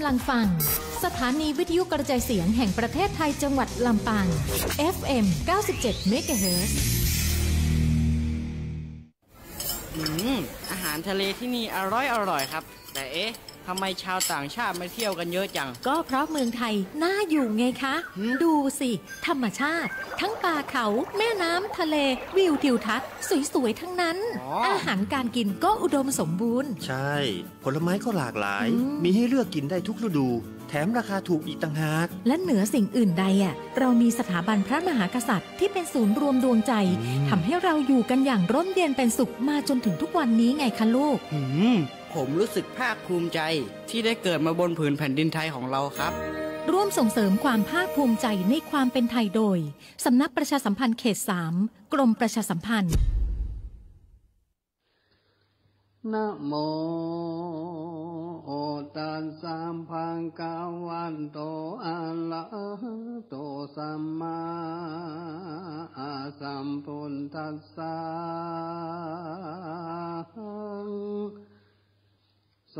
ำลังฟัง สถานีวิทยุกระจายเสียงแห่งประเทศไทยจังหวัดลำปาง FM 97 MHz อืมอาหารทะเลที่นี่อร่อยอร่อยครับ แต่เอ๊ะ ทำไมชาวต่างชาติมาเที่ยวกันเยอะจัง ก็เพราะเมืองไทยน่าอยู่ไงคะ ดูสิ ธรรมชาติ ทั้งป่าเขาแม่น้ำทะเล วิวทิวทัศน์สวยๆทั้งนั้นอ๋ออาหารการกินก็อุดมสมบูรณ์ ใช่ ผลไม้ก็หลากหลายอืมมีให้เลือกกินได้ทุกฤดู แถมราคาถูกอีกต่างหาก และเหนือสิ่งอื่นใดอะเรามีสถาบันพระมหากษัตริย์ ที่เป็นศูนย์รวมดวงใจอืมทำให้เราอยู่กันอย่างร่มเย็นเป็นสุขมาจนถึงทุกวันนี้ไงคะลูกหืม ผมรู้สึกภาคภูมิใจที่ได้เกิดมาบนผืนแผ่นดินไทยของเราครับ ร่วมส่งเสริมความภาคภูมิใจในความเป็นไทยโดย สำนักประชาสัมพันธ์เขต3กรมประชาสัมพันธ์นะโมตัสสะภะคะวันโตอะระหะโตสัมมาสัมพุทธัสสะ โส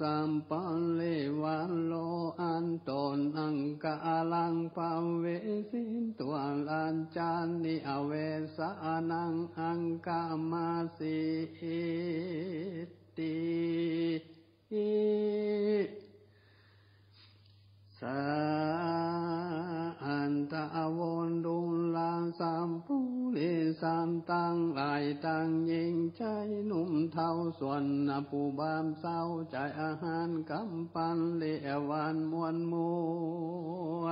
สัมปันเลวันโลอันตนอังกาลังภาเวสินตัวลันจานิอเวสานังอังกามาสิติสาอันตะวนดุลลาสัมปุ ริสัมตังหลายตังยิงใจหนุ่มเท่าส่วนนปูบามเศร้าใจอาหารกำปันเลวันมวนมัว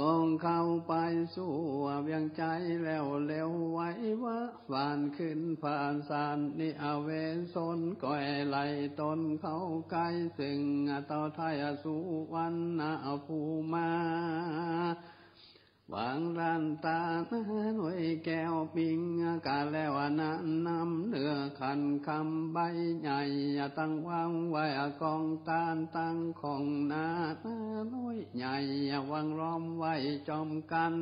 กองเข้าไปสู่เวียงใจแล้วเร็วไว้ว่าฝานขึ้นผ่านสานนิอเวสนก่อยไหลตนเข้าใกล้ซึ่งเต่าไทยสุวรรณภูมา หวังรันตาหน่วยแก้วปิงกาแล้วนั้นนำเนื้อขันคำใบใหญ่ตั้งวางไว้กองตาลตั้งของนาน้อยใหญ่วางล้อมไว้จอมกัน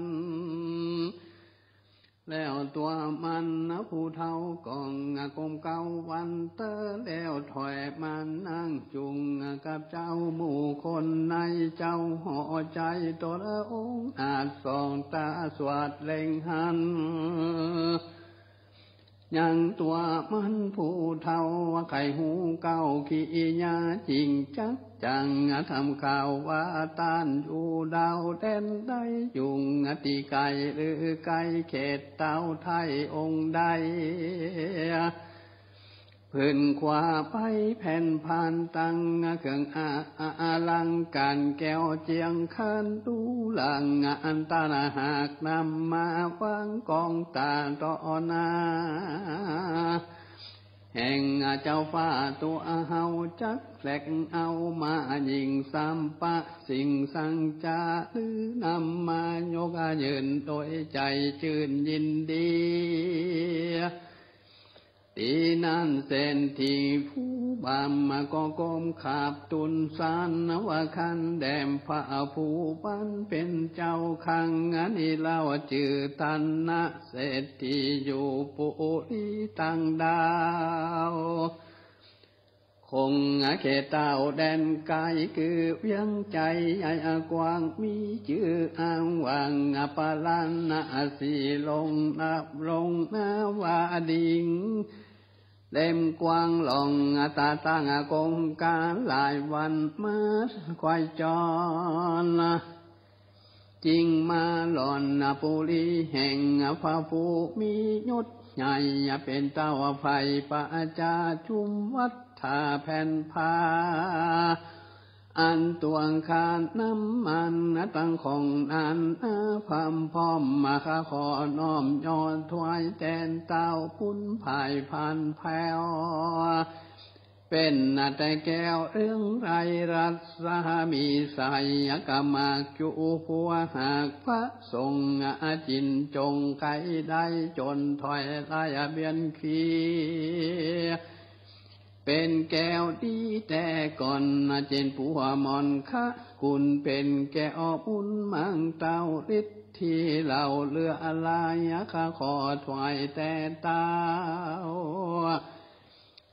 แล้วตัวมันนะผู้เท่ากองกมเก้าวันเตอแล้วถอยมันนั่งจุงกับเจ้าหมู่คนในเจ้าห่อใจตัวละองอาจสองตาสวดเล่งหัน ยังตัวมันผู้เท่าว่าไข่หูเก้าขี้ยาจริงจักจังทำข่าวว่าต้านอยู่ดาวเด่นได้ยุงตีไก่หรือไก่เขตเต้าไทยองค์ใด พื้นขวาไปแผ่นผ่านตังเครื่องอาอาลังการแก้วเจียงคันดูหลังอันตาหากนำมาวางกองตาต่อหนาแห่งเจ้าฟ้าตัวเฮาจักแหลกเอามายิงสัมปะสิ่งสังจาหรือนำมายกยืนโดยใจชื่นยินดี ตีนันเซนที่ผู้บามมาก็กมขาบตุนสานนวคันแดมพระผู้ปันเป็นเจ้าคังอันนี้เล่าจือตันนะเศรษฐีอยู่ปุริตังดาว คงอาเขตเต้าแดนกายคือเวียงใจใหญ่กว้างมีชื่ออ้างวางอปาลันนาสีลงนับลงนาวาดิงเล่มกว้างหลองตาตั้งกงการหลายวันมาควายจรจริงมาหล่อนปุรีแห่งพระผู้มียศใหญ่เป็นเต้าไฟปะจาชุมวัด ทาแผ่นพาอันตวงคานน้ำมันนตังของนันอาพามพร้อมมาคาขอน้อมย้อนถวายแทนเต้าพุนภายพันแผ่วเป็นนาแต่แก้วเรื่องไรรัสสามีสายกามาจุผัวหากพระทรงอาจินจงไกได้จนถอยลายเบียนขี เป็นแก้วดีแต่ก่อนเจนผัวมอนคะคุณเป็นแก้วบุญมังเต้าฤทธิ์ที่เราเลืออะไรข้าขอถวายแต่เต้า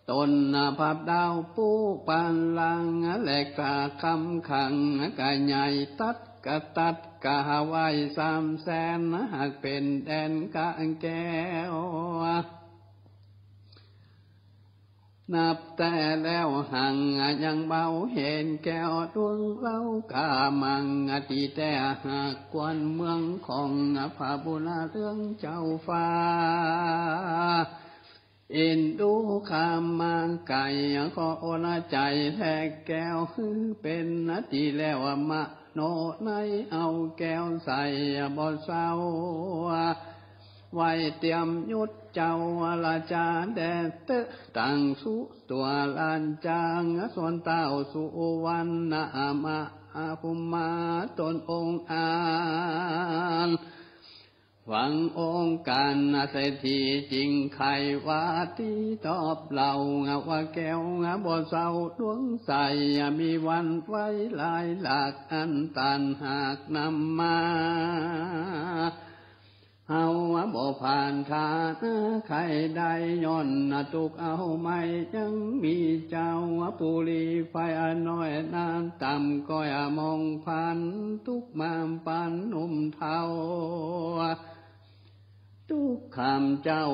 ตนพับดาวปูปานลังแหลกกาคำขังกะใหญ่ตัดกะตัดกะไว้สามแสนหากเป็นแดนกะแก้ว นับแต่แล้วหังยังเบาเห็นแก้วดวงเล่ากามังอติแต่หากกวนเมืองของพระบุญเรื่องเจ้าฟ้า เอ็นดูคำมังไก่ขอโอนาใจแทกแก้วคือเป็นนาทีแล้วมะโนในเอาแก้วใส่บ่เศร้า ไว้เตรียมยุดเจ้าลาจาแดดเตตั้งสุตัวลานจางส่วนเต้าสุวรรณาอาภุมาตนองอานหวังองค์การเศรษฐีจริงไขว่าที่ตอบเล่าว่าแก้วบ่เศร้าดวงใสมีวันไว้หลายหลักอันตันหากนำมา เฮาบ่ผ่านทางใครได้ย้อนตุกเอาไม่ยังมีเจ้าปุรีไฟน้อยนานต่ำก้อยมองพันทุกมามปันนุ่มเทาทุกคำเจ้า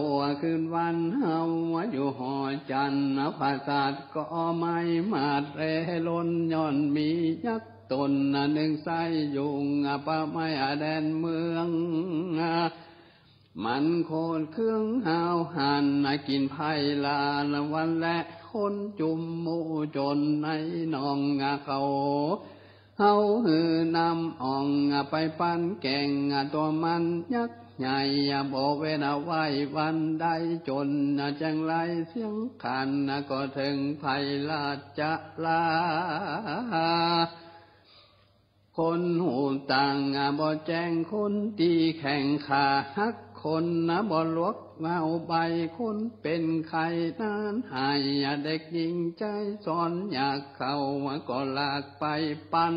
คืนวันเฮาอยู่หอจันทร์ภาษาทก็ไม่มาดเรล้นย้อนมียักษ์ตนหนึ่งใสยุงป่าไม่แดนเมือง มันโคนเครื่องหาวหันกินไผ่ลาละวันและคนจุมหมูจนในนองงาเขาเฮาหือนำอ่องไปปั้นแกงตัวมันยักษ์ใหญ่บ่เวนไว้วันใดจนจังไรเสียงขันก็ถึงไผ่ลาจะลาคนหูต่างบ่แจ้งคนตีแข่งขาฮัก คนนะบ่ลวกเงาใบคนเป็นใครนานหายอยากเด็กยิงใจสอนอยากเข้าก็ลากไปปัน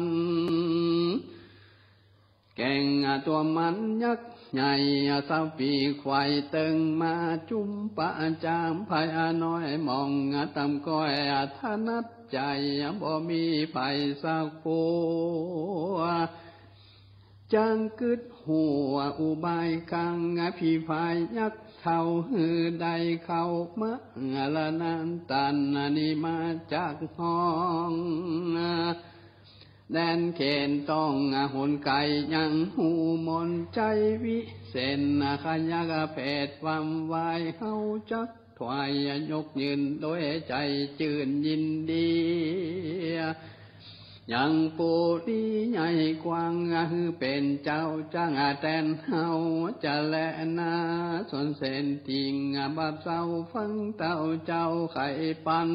แก่งตัวมันยักษ์ใหญ่สาวปีควายตึงมาจุมปะจามภายน้อยมองตำก้อยทนัดใจบ่มีไผสักผัว จังกึดหัวอุบายกังพี่พายยักษ์เท่าหือใดเข้ามะละนานตันนี่มาจากห้องแดนเขนต้องหนไก่ยังหูมนใจวิเศษขยักเพศความวายเฮาจักถวายยกยืนโดยใจจื่นยินดี ยังปูดีใหญ่กว้างคือเป็นเจ้าจ้างแตนเฮาจะแลนาส่วนเส้นติงบาบเศร้าฟังเต้าเจ้าไข่ปัน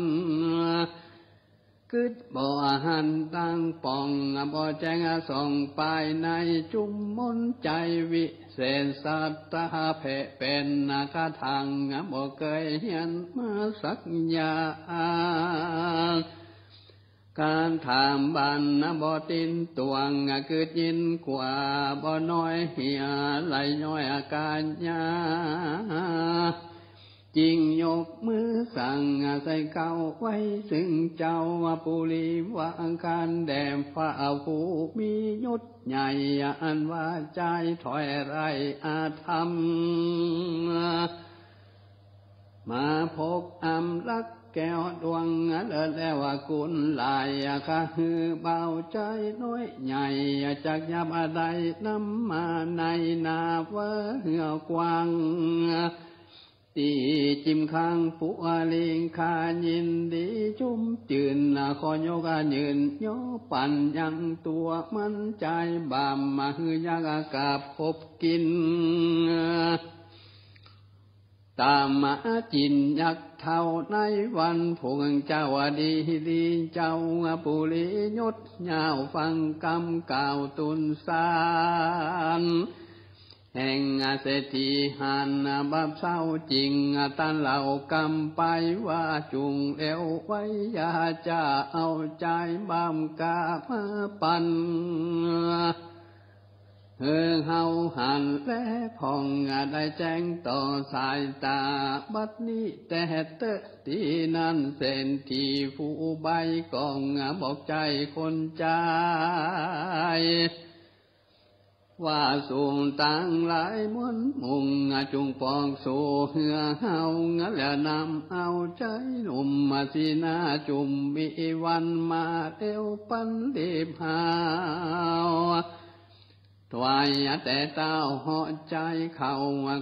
กึดบ่อาหันตั้งป่องบ่อแจงส่องไปในจุมมนใจวิเศษสัตตาเพเป็นนาคาทางบ่เคยเห็นมาสักยา การถามบันนบ่ตินตวงเกิดยินกว่าบ่น้อยเหียไหลย้อยอาการยาจริงยกมือสั่งใส่เก้าไว้ซึ่งเจ้าปุรีวางการแดมฟ้าผูมียศใหญ่อันว่าใจถอยไรอาธรรม มาพกอำลัก แก้วดวงเลิศแล้วกุลลายค่ะฮือเบาใจน้อยใหญ่จากยับอะไรนำมาในนาว่าเหือกวางตีจิมข้างผู้อาลิงคายินดีจุมจืนขอโยกายืนโยปั่นยังตัวมันใจบามมาฮือยากากาบพบกินามมาจินยักเท่าในวันพวงเจ้าดีดีเจ้าปุริยศยาวฟังกำก่าวตุนสารแห่งเศรษฐีหันบับเศร้าจริงตันเหล่ากำไปว่าจุงเอวไว้ยาจะเอาใจบามกามาปัน เฮอเฮาหันและพองได้แจ้งต่อสายตา บัดนี้แต่เตอที่นั่นเส้นที่ผู้ใบกองบอกใจคนใจว่าสูงต่างหลายมวนมุงจุงปองสู่เหือเฮาแล้วนำเอาใจหนุ่มมาสีนาจุมมีวันมาเอวปันเดีบหาว ถวายแต่เต้าหอใจเขา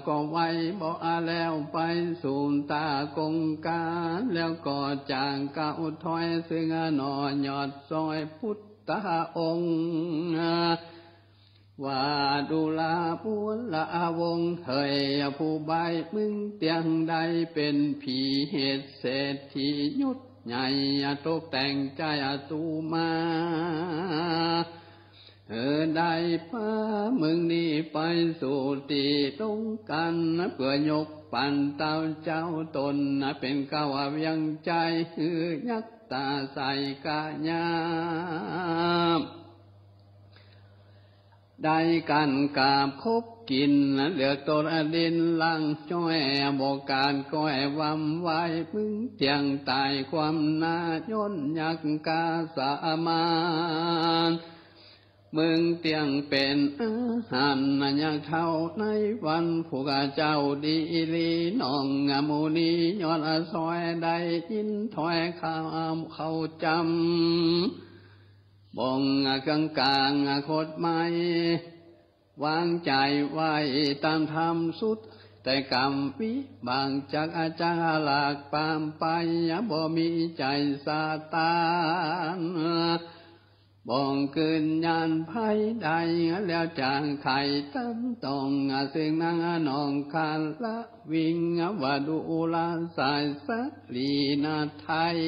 ก็ไว้บอกอาแล้วไปสูนตากงการแล้วก็จางเก่าถอยซึ่งนอนยอดซอยพุทธองค์ว่าดูลาปูละวงเฮยผู้ใบมึงเตียงใดเป็นผีเหตุเศรษฐียุดใหญ่ตกแต่งใจตูมา เออได้ป้ามึงนี่ไปสู่ตีตรงกันนะเพื่อยกปันเต้าเจ้าตนนะเป็นก้าวเวียงใจคือยักตาใส่กาญามได้กันกาบคบกินเหลือตนอดินลังจ้อยบอกการก้อยวำไว้มึงเตียงตายความนาย่นยักกาสามาน มึงเตียงเป็นอาหารนันยังเท่าในวันผู้กาเจ้าดีลีน้องงามูนีย้อนอซอยได้ยินถอยข้ามเขาจำบองกลางกลางโคตรไม่วางใจไว้ตามธรรมสุด แต่กรรมวิบางจากอาจารย์หลากปามไปบ่มีใจสาตาน บ่องเกินยานไพ่ใดแล้วจางไข่ตั้มตองซึ่งนางนองคาละวิ่งวาดูลาสายสัลีนาไทย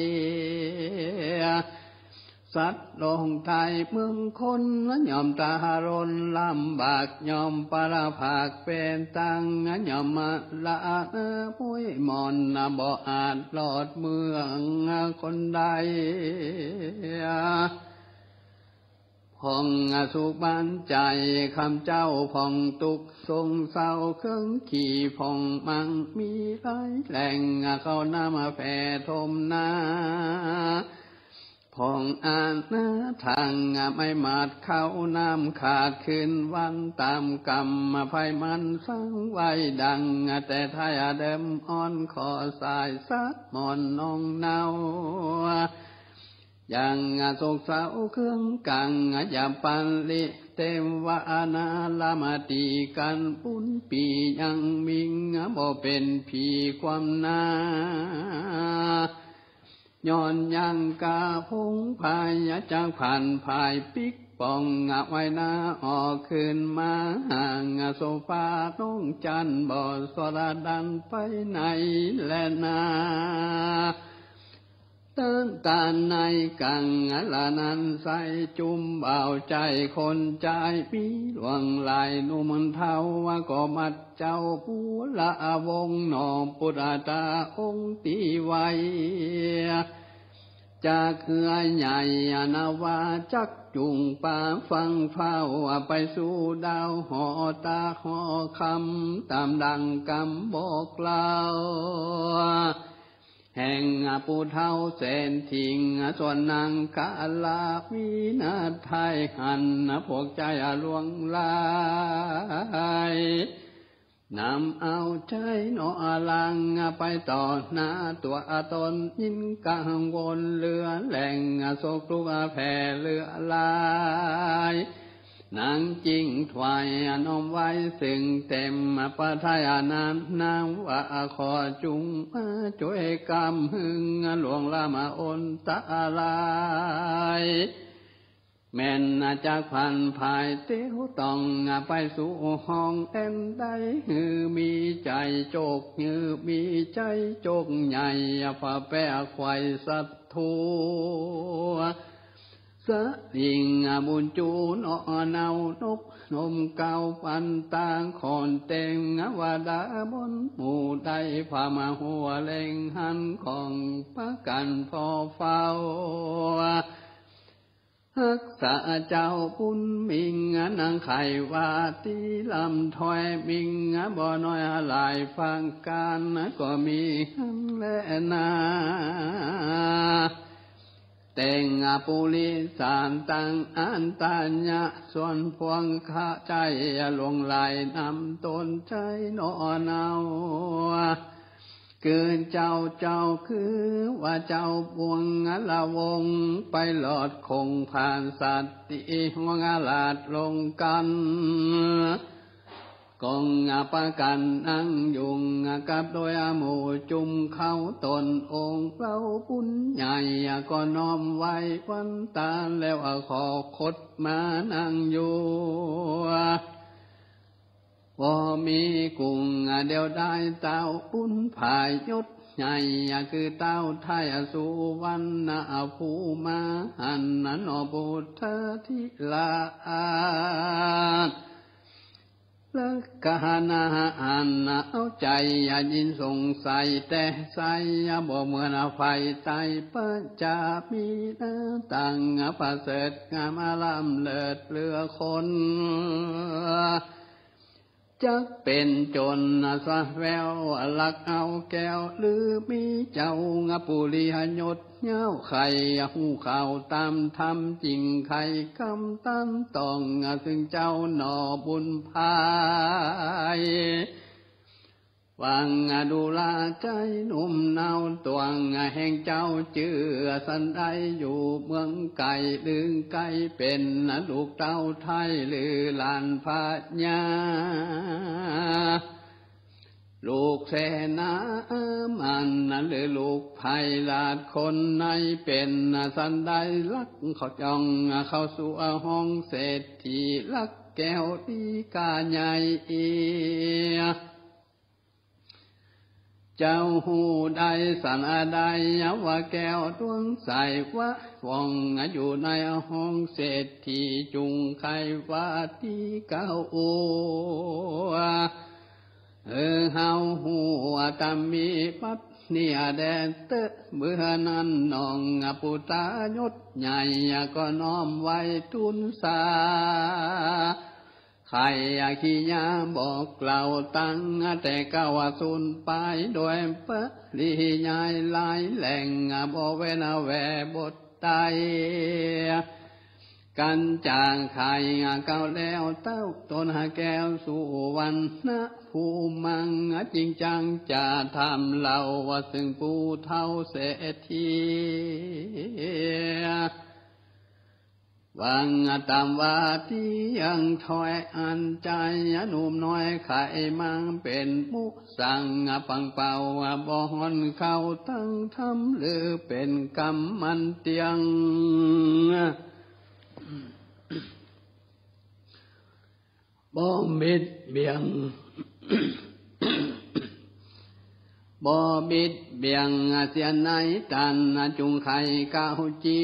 สัตว์ลงไทยเมืองคนยอมตาหรนลำบากยอมปราภาคเป็นตังยอมมาละปุ้ยมอนบ่อาจหลอดเมืองคนใด พองสุบานใจคำเจ้าพองตุกทรงเศร้าเครื่องขี่พองมังมีไรแหล่งเขาน้ำแผ่ทมนาพองอ่านนาทางไม่มาดเข้าน้ำขาดคืนวันตามกรรมมาภัยมันสร้างไว้ดัง แต่ทายเดิมอ่อนขอสายสักมอนนองเนา ยังโศกเศร้าเครื่องกังยาปันลิเตมวานาลามาตีกันปุนปียังมิงบ่เป็นผีความนาย้อนยังกาพงพายจังผ่านภายปิกปองไว้นาออกขึ้นมาห่างโซฟาน้องจันบ่สระดันไปไหนและนา เติมตานในกังลานันใสจุ่มเบาใจคนใจมีหลวงลายนุ่มันเทาว่าก็มัดเจ้าปูละวงนอมปุราตาองตีไว้จากเคือใหญ่นาวาจักจุงป่าฟังเฝ้าไปสู่ดาวหอตาหอคำตามดังกำบอกเล่า แห่งปูเท่าเสนทิงสวนนางกาลาวินาไทยหันพวกใจลวงลายนำเอาใจนอลังไปต่อหน้าตัวตนยินกังวลเรือแหล่งโศกลุกแผ่เรือลาย นางจิงถวายน้อมไว้ซึ่งเต็มปะทายนานนางว่าขอจุงช่วยกำหึงหลวงละมาอนตาลายแม่นจากพันภายเตี้ยวต้องไปสู่ห้องเอ็นได้ฮือมีใจโจกฮือมีใจโจกใหญ่ฝ่าแปะควายสัตทู สะลิงาบุญจูนอเนานกนมเก่าปันตางคอนเตงวาดาบนหมู่ใดพามาหัวเล็งหันของประกันพอเฝ้ารักษาเจ้าปุณมิงนางไขวาตีลำถอยมิงบ่อน้อยหลายฟังการก็มีหันและนา แต่งอาปุริสารตังอันตัญญะส่วนพวงข้าใจลงไหลนำตนใจนอนเอาเกินเจ้าเจ้าคือว่าเจ้าบวงละวงไปหลอดคงผ่านสัตติหัวงาลาดลงกัน กองอาปกันนั่งยุงกับโดยอาหมูจุมเข้าตนองค์เป้าปุ้นใหญ่ก็น้อมไว้วันตาแล้วขอคดมานั่งอยู่ว่ามีกุ้งเดียวได้เต้าปุ้นผายยศใหญ่คือเต้าไทยสุวรรณภูมาหันนันอบุตรทิลา ละกานาอันเอาใจอย่ายินสงสัยแต่ใสอย่บ่เหมือนไฟใจปะจามีนาตังประเสริฐงามอารามเลิศเลือคน จักเป็นจนสะแววลักเอาแก้ว หรือมีเจ้างปุริหยดเงาไข่หูข่าวตามทำจริงไข่คำตั้มต้อง ซึ่งเจ้าหนอบุญพาย วังดูลาใจหนุ่มเนาตวงแห่งเจ้าเจือสันไดอยู่เมืองไก่ลืงไก่เป็นลูกเต้าไทยหรือลานพาญาลูกแสนามันหรือลูกไผ่ลาดคนในเป็นสันไดลักเขาจองเข้าสู่ห้องเศรษฐีลักแก้วดีกาใหญ่เอีย จ้าหูได้สันใดว่าแก้วดวงใสว่าฟองอยู่ในห้องเศรษฐีจุงไขว่าที่เก้าโอเออเฮาหัวตามีปัดเนี่ยแดนเตะเบื่อนั้นนองปุตายศใหญ่ก็น้อมไว้ทุนสา ใครขี้ยาบอกเล่าตั้งแต่กาวสุนไปโดยเปรียายลายแหล่งบ่เวนแวบทไตกันจางไข่เก่าแล้วเต้าต้นหาแก้วสุวรรณภูมังจริงจังจะทำเล่าว่าซึ่งปูเท่าเศรษฐี วังตามวาที่ยังถอยอันใจหนุ่มน้อยไข่มังเป็นมุสังปังเป่าบอนเข้าตั้งทำหรือเป็นกรรมมันเตียงบ่มิดเบียง บ่บิดเบียงเสียไหนตันจุงไข่ก้าวจี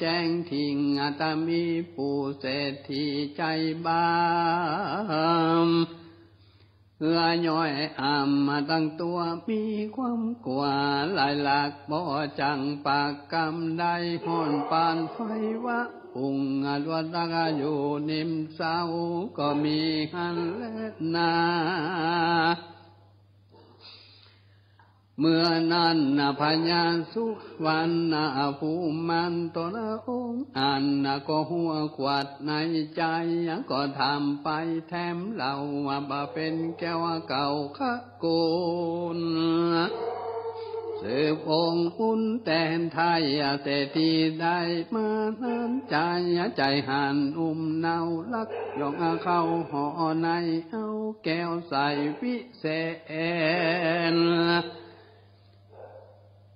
แจ้งทิ้งตามีผู้เศรษฐีใจบามเหือย่อยอามมาตั้งตัวมีความกว่าหลายหลักบ่จังปากกำได้ห่อนปานไฟวะอุงอดวัตกอยู่นิมเศร้าก็มีหันและนา เมื่อนั้นพญาสุวรรณภูมันตนองค์อันก็หัวขวัดในใจก็ทำไปแถมเหล่าว่าบาเป็นแก้วเก่าขะโกนสืบองค์อุ่นแตนไทยเศรษฐีได้มานั้นใจใจหันอุ้มเนาลักยองเข้าห่อในเอาแก้วใส่วิเศษ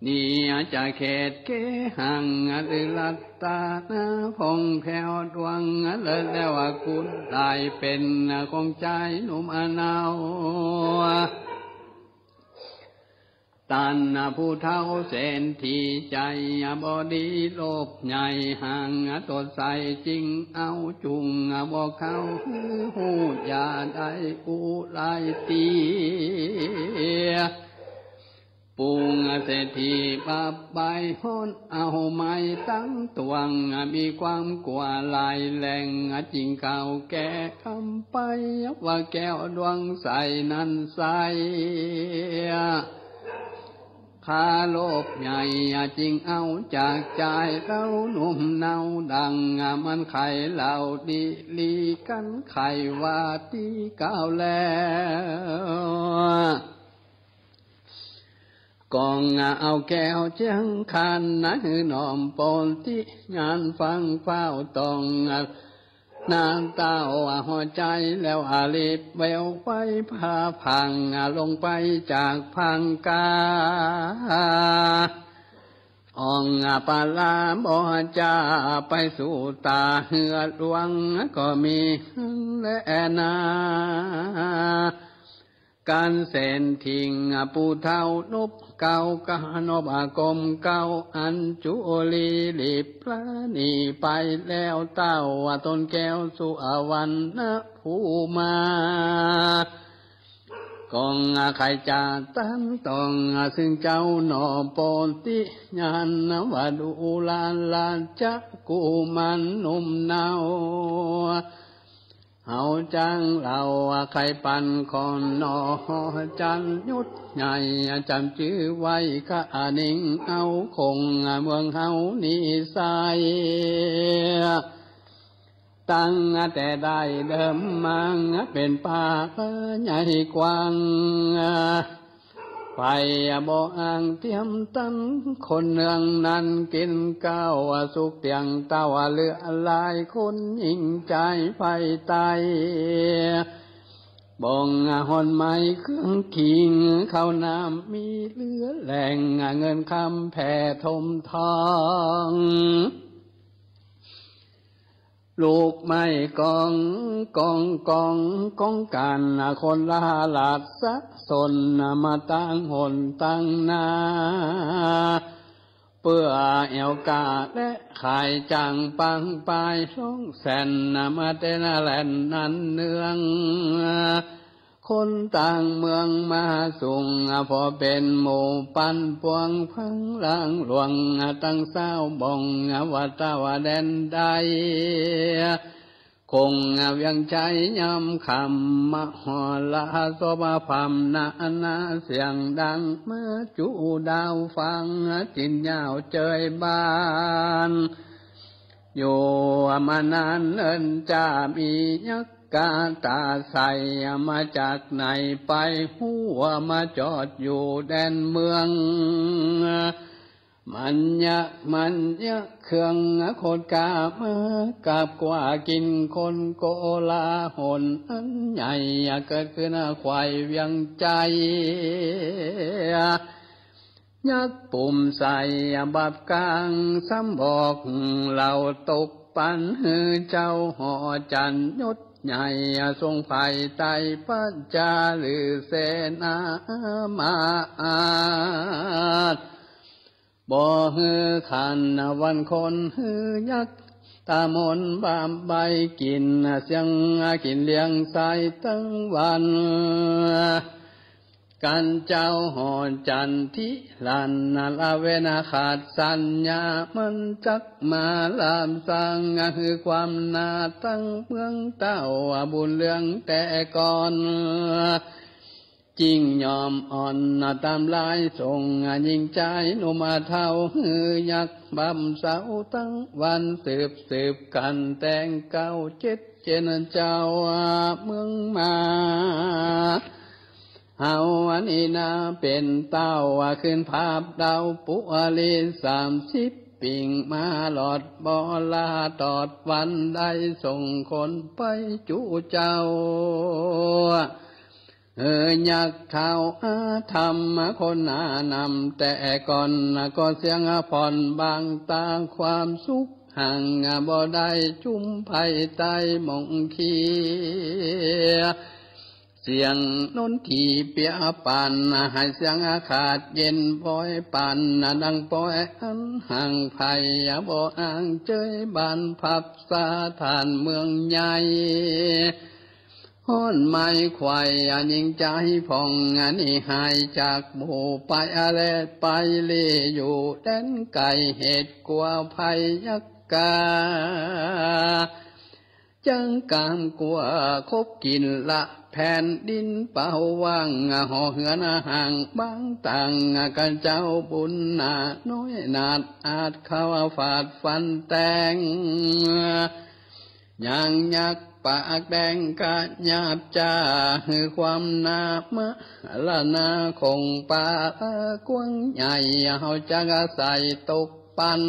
นี่จะเขตเกหังหรือลัตตานาพงแผวดวงเลยแล้วคุณได้เป็นของใจหนุ่มอนาวตันผู้เท่าเสนทีใจบอดีโลภใหญ่ห่างตดใสจริงเอาจุงบอกเขาหูยาได้อุไลตี ปปุงเศรษฐีปับใบฮ้นเอาไม้ตั้งตวงมีความกลัวลายแรงจริงเก่าแก่คำไปว่าแก้วดวงใสนั้นใสคาโลบใหญ่จริงเอาจากใจเราหนุ่มเนาดังมันไข่เหล่าดีลีกันไข่ว่าตีเก้าแล้ว กองเอาแก้วเจียงคันนะหือนอมปนที่งานฟังเฝ้าตองนางเต้าหัวใจแล้วอาลิบแววไปพาพังลงไปจากพังกาอองปาลาบอจาไปสู่ตาเหือดวงก็มีและนาการเส้นทิ้งปูเท่านบ เก่ากานบอากมเก่าอันจุลีลิบพระนีไปแล้วเต้าวต้นแก้วสุอวันนะผู้มากองไขจาตั้งตองอาซึ่งเจ้าหนอปนติญาณนวดูลานลานจักกูมันนุ่มเนา เอาจังเราใครปันคอนนอจันยุดใหญ่จำชื่อไว้กะนิ่งเอาคงเมืองเฮานี่ใสตั้งแต่ได้เดิมมังเป็นป่าใหญ่กว้าง ไปบ่อ่างเตรียมตันคนเนืองนั้นกินก้าวสุกเตียงเต้าเลือลายคนยิ่งใจไปไตบ่งหอนไม้เครื่องขิงข้าวน้ำมีเหลือแหล่งเงินคำแผ่ทมทอง ลูกไม่กองกองกองกองกันคนละหลาดสะสนมาตั้งหนตั้งนาเปื่อเอวกาและขายจังปังปลายช่องแสนมาเตนาแลนนันเนือง คนต่างเมืองมาสุงพอเป็นหมู่ปันปวงพังลังหลวงตั้งเศร้าบ่งวัตาวาแดนใดคงเวียงใจยำคำมหอลาสบาพามนานาเสียงดังเมื่อจูดาวฟังจินยาวเจยบ้านอยู่มานานเอินจะมียัก กาตาใสมาจากไหนไปหัวมาจอดอยู่แดนเมือง มันยะมันยะเครื่องโคตรกาเมื่อกาบกว่ากินคนโกลาหนอันใหญ่เกิดขึ้นควายเวียงใจยักปุ่มใส่บับกลางซ้ำบอกเราตกปันฮือเจ้าหอจันยศ ใหญ่ทรงไฟไตปัจจาหรือเสนามาตบ่ฮือขันวันคนฮือยักษ์ตามนบามใบกินเสียงกินเลี้ยงใสตั้งวัน กันเจ้าหอนจันทิลันนาลาเวนาขาดสัญญามันจักมาลามสังคือความนาตั้งเมืองเต้าบุญเรื่องแต่ก่อนจริงยอมอ่อนตามลายส่งยิงใจนุมาเท่าฮือยักบำเสาตั้งวันสืบสืบกันแต่งเก้าเจ็ดเจนเจ้าเมืองมา เฮาอันนี้นาเป็นเต้าว่าขึ้นภาพดาวปุอาลีสามสิบปิ่งมาหลอดบอลาตอดวันได้ส่งคนไปจูเจ้า เออยักเท้าอาธรรมคนหนานำแต่ก่อนก็เสียงผ่อนบางตาความสุขห่างบ่ได้จุ่มไผ่ใต้มองเคีย เสียงนนทีเปียปันให้เสียงอาขาดเย็นปอยปันดังปอยอันห่างไผ่บ่อ่างเจยบานพับสาทานเมืองใหญ่หฮ้อนไม้ควายอันยิงใจพองอันนี้หายจากหมู่ไปอะไรไปเลีอยู่แดนไก่เหตุกลัวภัยยักกาจังกามกลัวคบกินละ แผ่นดินเป่าว่างห่อเหือนห่างบางต่างกันเจ้าบุญนาน้อยนาดอาจเข้าฝาดฟันแตงยังยักปากแดงกะหยาบจ้าหือความนามะละนาคงปากวงใหญ่เฮาจะกใส่ตกปัน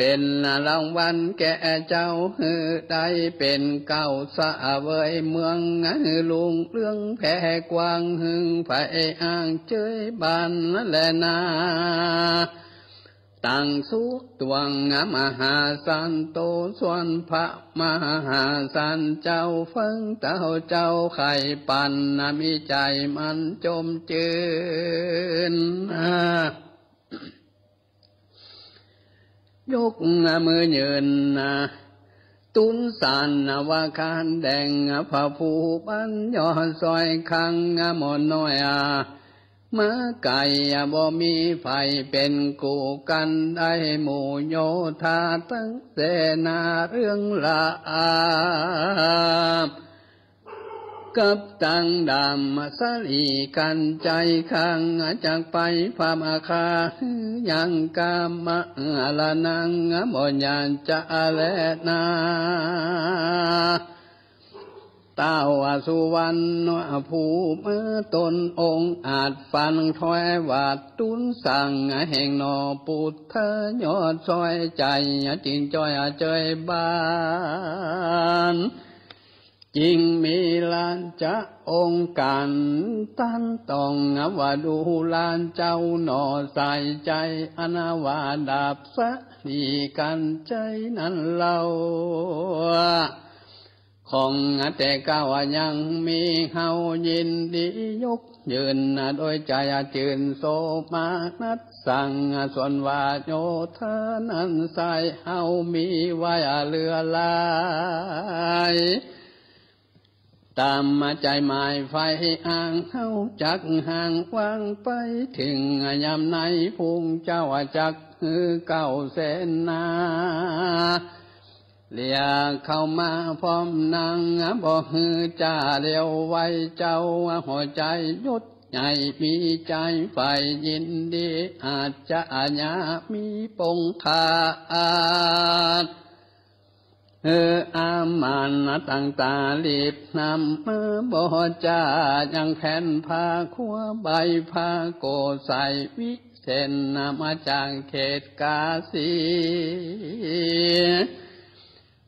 เป็นรางวัลแก่เจ้าฮือได้เป็นเก่าสะเวยเมืองฮือลุงเรื่องแผ่กว้างหึงไผอ้างเจยบานและนาตั้งสุตวงมหาสันโตส่วนพระมหาสันเจ้าฟังเต้าเจ้าไข่ปันนมีใจมันจมจืน ยกมือยืนนะตุนสานนวาคารแดงพระผู้ปัญญอซอยคังมอนน้อยอามาไก่บ่มีไฟเป็นกูกันได้หมู่โยธาตั้งเสนาเรื่องละอา กับตังดำสลีกันใจขังจากไปพามาคายังกามะลานังบ่ยานจะแลนาต้าวสุวรรณภูมิตนองค์อาจฟันถอยวาดตุนสั่งแห่งนอปุถทยอดซอยใจจิงจอยเจยบาน จิงมีลานจะองค์การตันต้องว่าดูลานเจ้าหนอใส่ใจอนาวาดาบสะดีกันใจนั้นเราของแต่ก้าวยังมีเฮายินดียกยืนโดยใจจืนโสมานัดสั่งส่วนว่าโยธานั้นใส่เฮามีไว้เรือลาย ตามมาใจหมายไฟอ่างเฮาจักห่างวางไปถึงยามในพุงเจ้าจักฮือเก้าเสนนาเลียเข้ามาพร้อมนางบ่ฮือจ่าเร็วไว้เจ้าหัวใจยุดใหญ่มีใจไฟยินดีอาจจะอาญามีปงขาด เอออามันตั้งตาลีบนำมือบ่จ่ายังแผ่นผ้าขัวใบผ้าโกใสวิเศษนมาจากเขตกาสี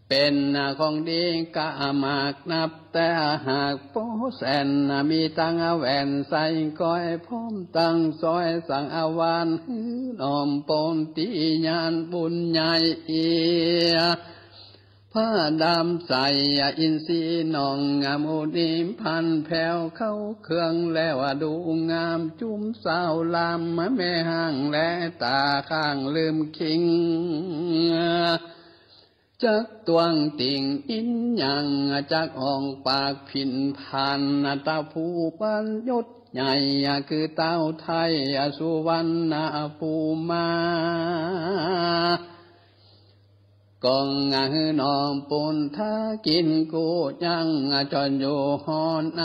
เป็นของดีกะมากนับแต่หากโปแสนมีตังแหวนใส่ก้อยพร้อมตั้งซอยสังอาวานหือนอมปนตีญาณบุญใหญ่เอีย ผ้าดำใส่อินทรีนองงามอุดิมพันแผ่วเข้าเครื่องแล้วดูงามจุ้มสาวลามแม่ห่างและตาข้างลืมคิง จักตวงติ่งอินยังจักอ่องปากผินพันตาผู้ปันยศใหญ่คือเต้าไทยสุวรรณภูมา กองหือนอมปุนท้ากินกูยังจอนอยู่หอนไอ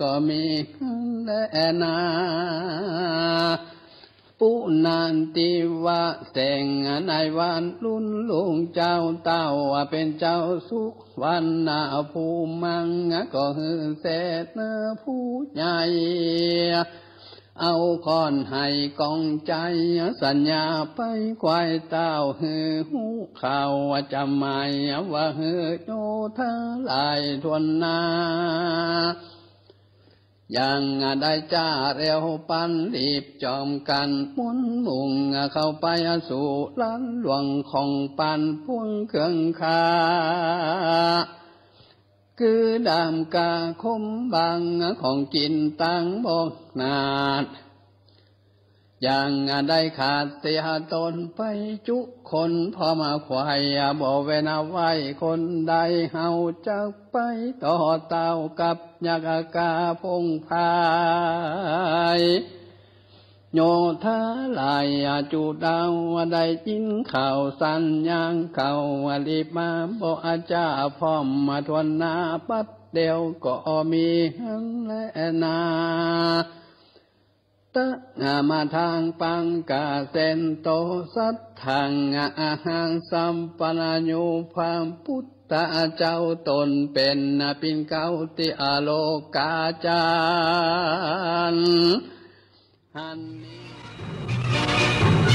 ก็มีและนาปุนันติวะแสงในวันลุนลุงเจ้าเต้าเป็นเจ้าสุขวันนาภูมังก็ฮือเสนผู้ใหญ่ เอาคอนให้กองใจ สัญญาไปควายเต้าฮือหูข่าวจะไม่ว่าฮือโยธาลายทวนนายังได้จ้าเร็วปันรีบจอมกันมุนมุงเข้าไปสู่ล้านหลวงของปันพวงเครื่องคา คือดามกาคมบางของกินตังบอกนาดยังได้ขาดเสียตนไปจุคนพอมาควายบ่เวนาไว้คนใดเฮาจะไปต่อเต้ากับยักกาพงพาย โยธาลายอาจูดาวได้จินข่าวสัญญางข่าวรีบมาบอกอาจารย์พร้อมมาทวนนาปัดเดียวก็มีหันและนาตะนามาทางปังกาเซนโตสัทธังอาหังสัมปนาญูพามพุทธเจ้าตนเป็นปินเก้าติอโลกาจาร ย์ฮันนี่